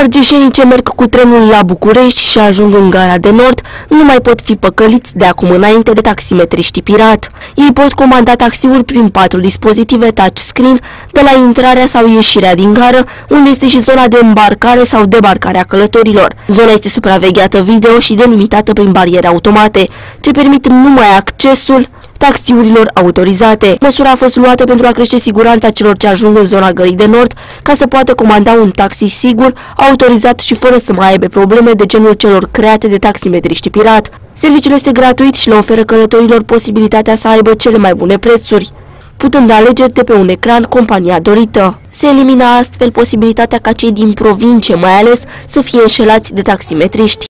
Argeșenii ce merg cu trenul la București și ajung în gara de nord nu mai pot fi păcăliți de acum înainte de taximetriști pirat. Ei pot comanda taxiuri prin patru dispozitive touchscreen de la intrarea sau ieșirea din gară, unde este și zona de îmbarcare sau debarcare a călătorilor. Zona este supravegheată video și delimitată prin bariere automate, ce permit numai accesul taxiurilor autorizate. Măsura a fost luată pentru a crește siguranța celor ce ajung în zona Gării de Nord, ca să poată comanda un taxi sigur, autorizat și fără să mai aibă probleme de genul celor create de taximetriști pirat. Serviciul este gratuit și le oferă călătorilor posibilitatea să aibă cele mai bune prețuri putând alege de pe un ecran compania dorită. Se elimina astfel posibilitatea ca cei din provincie, mai ales, să fie înșelați de taximetriști.